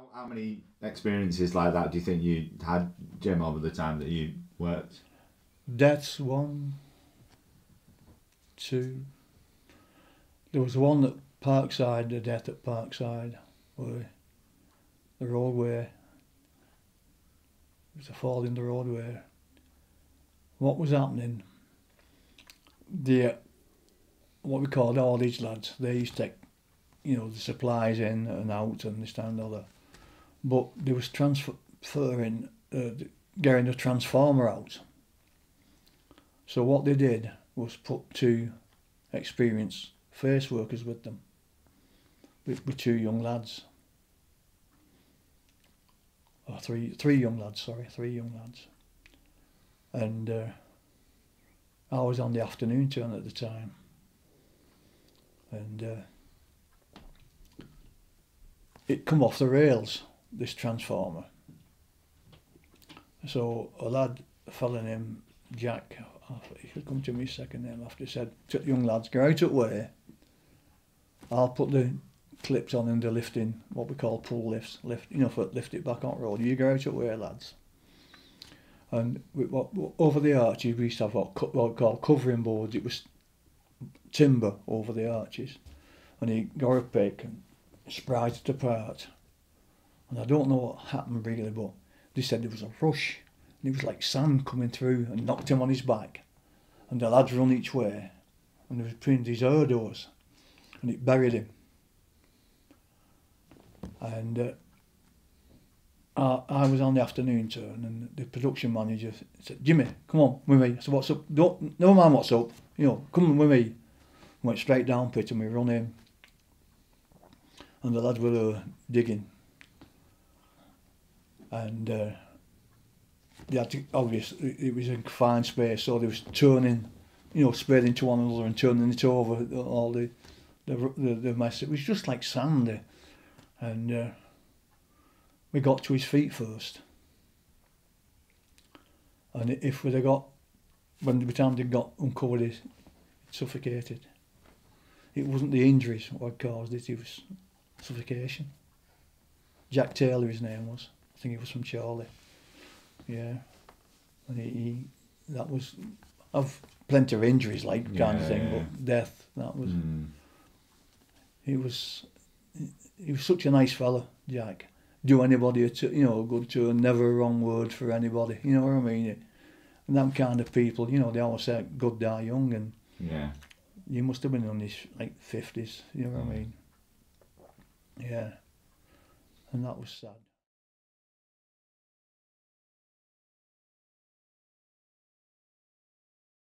How, how many experiences like that do you think you had, Jim, over the time that you worked? Deaths one, two. There was one at Parkside, the death at Parkside, where the roadway. There was a fall in the roadway. What was happening? The what we called haulage lads. They used to take, you know, the supplies in and out and this and other. But they was transferring, uh, getting a transformer out. So what they did was put two experienced face workers with them, with, with two young lads. Or three, three young lads, sorry, three young lads. And uh, I was on the afternoon turn at the time. And uh, it come off the rails, this transformer. So a lad, a fella named Jack, he'll come to me second name after, he said to the young lads, go out at way. I'll put the clips on and the lifting, what we call pull lifts, lift, you know, for lift it back on road. You go out at way, lads. And we, what, over the arches, we used to have what, what we call covering boards. It was timber over the arches. And he got a pick and spried it apart. And I don't know what happened really, but they said there was a rush. And it was like sand coming through and knocked him on his back. And the lads run each way. And there was between these doors. And it buried him. And uh, I, I was on the afternoon turn and the production manager said, Jimmy, come on with me. I said, what's up? Don't, no man, what's up? You know, come with me. Went straight down pit and we run in. And the lads were uh, digging. And uh, they had to, obviously, it was a confined space, so they was turning, you know, spreading to one another and turning it over, all the, the, the, the mess. It was just like sandy. And uh, we got to his feet first. And if we'd have got, when the time they got uncovered, it suffocated. It wasn't the injuries what caused it, it was suffocation. Jack Taylor, his name was. I think he was from Chorley. Yeah. And he, he that was, I've plenty of injuries, like kind of thing, yeah. but death, that was, Mm. he was, he was such a nice fella, Jack. Do anybody a you know a good turn, never a wrong word for anybody. You know what I mean? And them kind of people, you know, they always say good die young, and Yeah. you must have been in his like fifties. You know what I Mm. mean? Yeah. And that was sad.